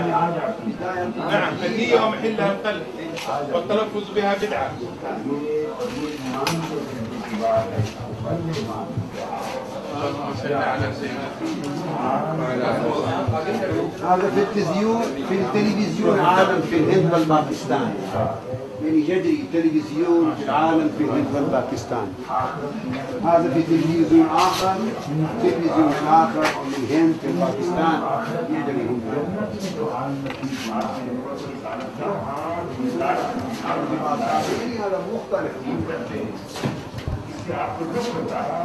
نعم النية ومحلها القلب والتلفظ بها بدعة. هذا في التلفزيون في التلفزيون عالم في الهند والباكستان. يعني يجري تلفزيون في العالم في الهند والباكستان. هذا في تلفزيون اخر تلفزيون آخر في الهند في باكستان يجري هم هذا مختلف.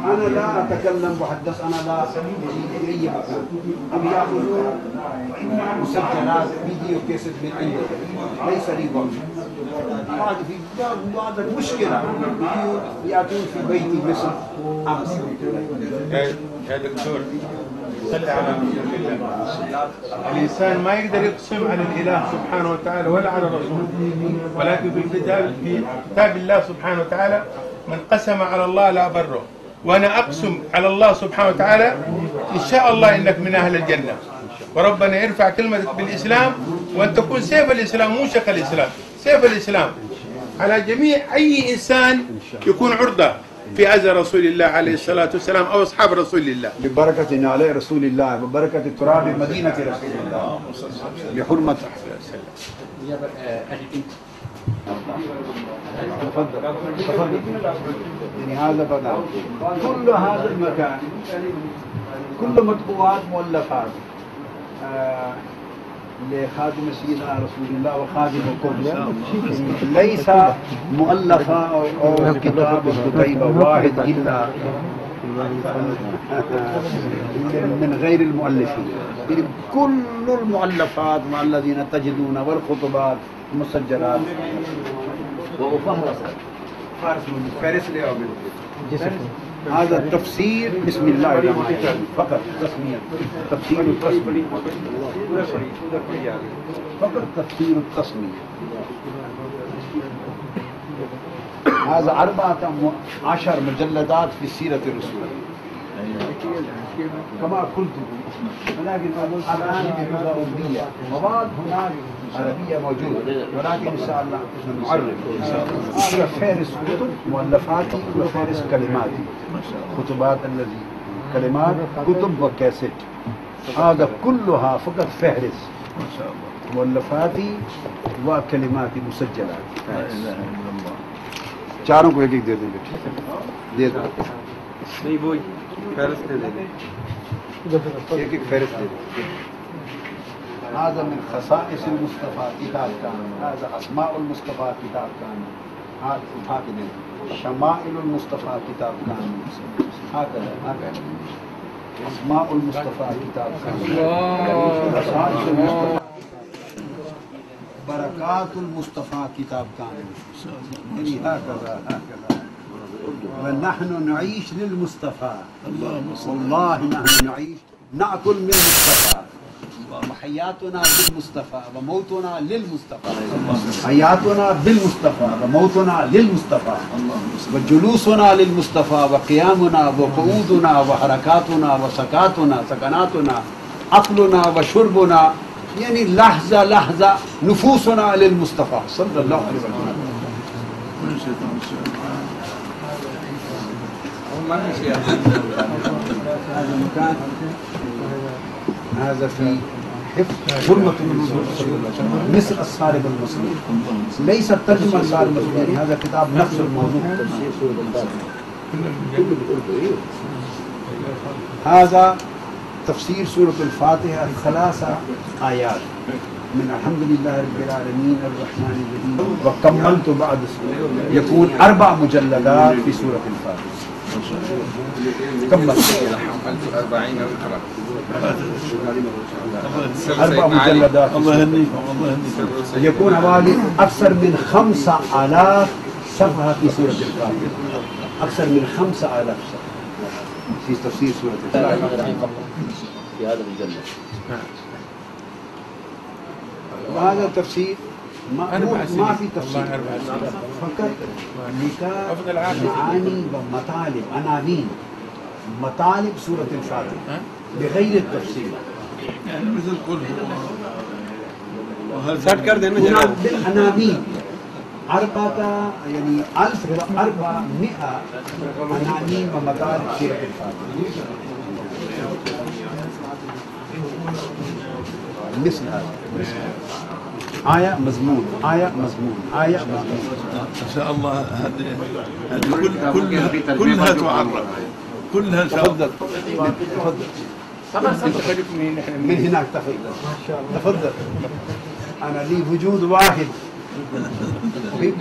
أنا لا أتكلم محدث أنا لا أي مكان أم يأخذون مسجلات فيديو كيست من عندي. ليس لي وقت. بعد في المشكلة الفيديو يأتون في بيتي مثل أمس. يا دكتور. صل على رسول الله الإنسان ما يقدر يقسم على الإله سبحانه وتعالى ولا على الرسول. ولكن في الكتاب في كتاب الله سبحانه وتعالى من قسم على الله لا بره وأنا أقسم على الله سبحانه وتعالى إن شاء الله إنك من أهل الجنة. وربنا يرفع كلمتك بالإسلام وأن تكون سيف الإسلام مو شق الإسلام سيف الإسلام. على جميع أي إنسان يكون عرضة في أذى رسول الله عليه الصلاة والسلام أو أصحاب رسول الله. ببركة على رسول الله ببركة تراب مدينة رسول الله. بحرمة تفضل. تفضل. يعني هذا بدأ كل هذا المكان كل مطبوعات مؤلفات آه، لخادم سيدنا رسول الله وخادم القدس ليس مؤلفة أو كتاب كتيبة واحد إلا من غير المؤلفين. يعني كل المؤلفات مع الذين تجدون والخطبات المسجلات وفهرس فارس من فارس. لي أو من هذا التفسير بسم الله الرحمن الرحيم. فقط تسمية. تفسير التسمية فقط تفسير التسمية هذا أربعة عشر مجلدات في سيرة الرسول. كما كنت ولكن الآن اللغة أردية وبعض هناك عربية موجودة. ولكن إن شاء الله نعرف. إن فارس كتب مؤلفاتي وفارس كلماتي خطبات الذي كلمات كتب وكاسيت. هذا كلها فقط فهرس ما شاء الله مؤلفاتي وكلماتي مسجلات فارس چاروں کو ایک ایک دے دیں بیٹے. دے دیں نہیں، وہ فہرست دے دیں ایک ایک فہرست دے دیں هذا من خصائص المصطفى هذا اسماء المصطفى شمائل المصطفى هكذا هكذا اسماء المصطفى برکات المصطفى کتاب کا هكذا هكذا هكذا ونحن نعيش للمصطفى. والله نحن نعيش نأكل من المصطفى. وحياتنا بالمصطفى وموتنا للمصطفى. حياتنا بالمصطفى وموتنا للمصطفى. وجلوسنا للمصطفى وقيامنا وقعودنا وحركاتنا وسكاتنا سكناتنا أكلنا وشربنا. يعني لحظة لحظة نفوسنا للمصطفى. صلى الله عليه وسلم. هذا المكان هذا. في حفظ حرمة مصر الصارم المصري ليس الترجمة الصارم المصري يعني هذا كتاب نفس الموضوع. هذا تفسير سورة الفاتحة ثلاثة آيات. من الحمد لله رب العالمين الرحمن الرحيم. وكملت بعد يكون أربع مجلدات في سورة الفاتحة. كمل حملت 40 وكرة أربع مجلدات. الله يهنيك يكون حوالي أكثر من خمسة آلاف صفحة في سورة الفاتحة. أكثر من خمسة آلاف صفحة في تفسير سورة الفاتحة. في هذا المجلد. وهذا تفسير ما ما في تفصيل. فقط نكاح معاني ومطالب عناوين. مطالب سورة الفاتحة. بغير التفصيل. مثل قل سٹ کر دینا جناب ألف سورة الفاتحة. مثل هذا. نعم. آية مضمون آية مضمون آية مضمون. إن شاء الله هذه هذه كل كلها كلها تعرف. كلها إن شاء الله. تفضل. تفضل. من هناك تفضل. تفضل. أنا لي وجود واحد. أحب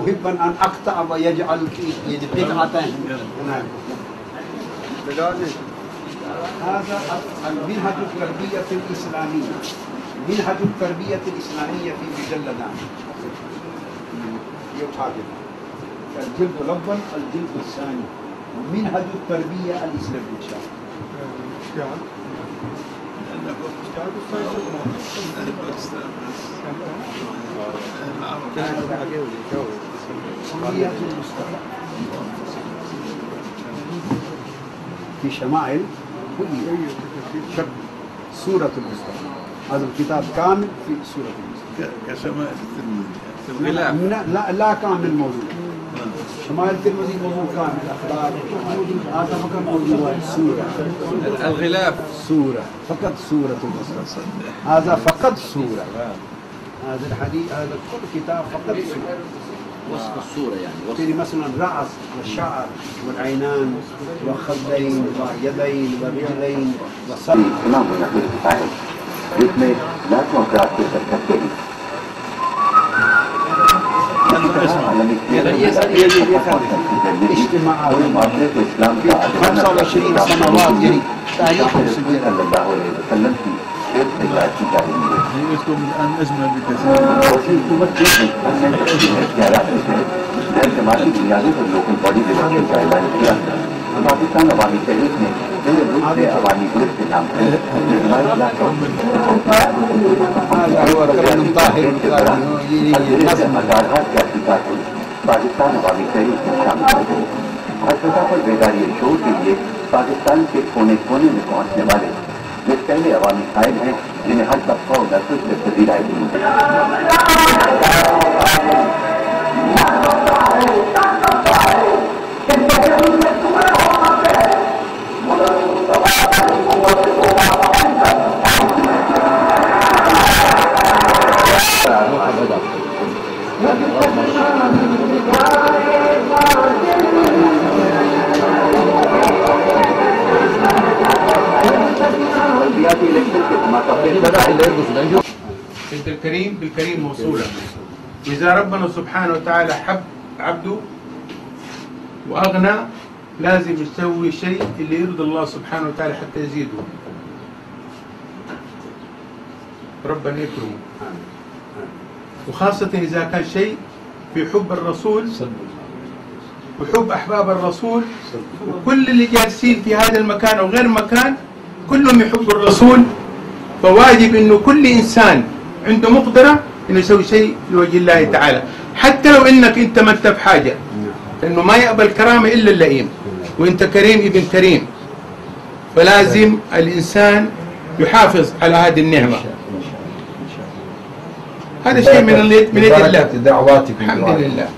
أحب أن أقطع ويجعل في قطعتين. هناك هذا المنهج التربية الإسلامية. منهج التربية الإسلامية في مجلدان يقابل الجلد الأول الجلد الثاني. منهج التربية الإسلامية إن شاء الله. في شمائل كلية شك سورة المصطفى هذا الكتاب كامل في سورة كسماء الترمذي. لا, لا لا كامل موجود. آه. شمال الترمذي موضوع كامل هذا فقط موضوع سورة. الغلاف. سورة فقط سورة هذا فقط سورة. هذا الحديث هذا كل كتاب فقط سورة. وصف الصورة يعني وصف. مثلا رأس والشعر والعينان والخدين واليدين والرجلين وصل نعم جس میں لاکھوں افراد کو شرکت کے لیے بنیادوں پر لوکل باڈی کا اعلان کیا پاکستان عوامی تحریک نے عوامی پولیس کے نام سے ہزارہات کے احتجاج کو پاکستان عوامی تحریک میں شامل ہو گئی ہر سطح پر بیداری شعور کے لیے پاکستان کے کونے کونے میں پہنچنے والے یہ پہلے عوامی قائد ہیں جنہیں ہر طبقہ اور نسل سے پذیرائی دی إنت الكريم بالكريم موصولا إذا ربنا سبحانه وتعالى حب عبده وأغنى لازم يسوي شيء اللي يرضي الله سبحانه وتعالى حتى يزيده. ربنا يكرمه. وخاصة إذا كان شيء في حب الرسول وحب أحباب الرسول وكل اللي جالسين في هذا المكان أو غير المكان كلهم يحبوا الرسول. فواجب إنه كل إنسان عنده مقدرة إنه يسوي شيء لوجه الله تعالى. حتى لو إنك أنت ما انت بحاجه لأنه ما يقبل كرامه إلا اللئيم وأنت كريم ابن كريم. فلازم الإنسان يحافظ على هذه النعمة. هذا شيء من من يد الله. دعواتكم الحمد لله.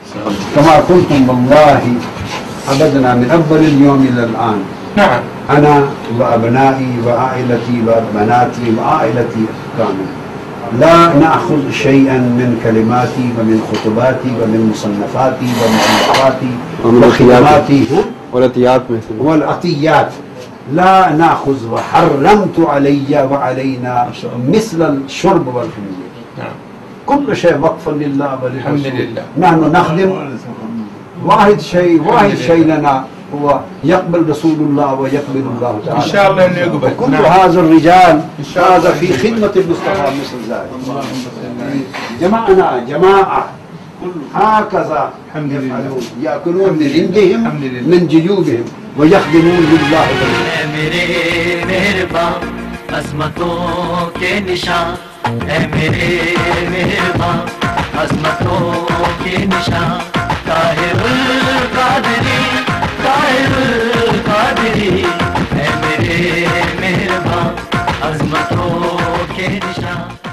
كما قلتم والله عبدنا من أول اليوم إلى الآن. نعم. أنا وأبنائي وعائلتي وبناتي وعائلتي كامل لا نأخذ شيئا من كلماتي ومن خطباتي ومن مصنفاتي ومؤلفاتي ومن وخدماتي مثل. والعطيات لا نأخذ وحرمت علي وعلينا مثل الشرب والخمر نعم. كل شيء وقفا لله الحمد وللرسول لله. نحن نخدم. واحد شيء واحد شيء لنا. هو يقبل رسول الله ويقبل الله تعالى. إن شاء الله أنه يقبل. كل نعم. هذا الرجال هذا في خدمة المصطفى مثل ذلك جمعنا جماعة هكذا الحمد لله. يأكلون من عندهم من جيوبهم ويخدمون لله عظمتوں کے نشان۔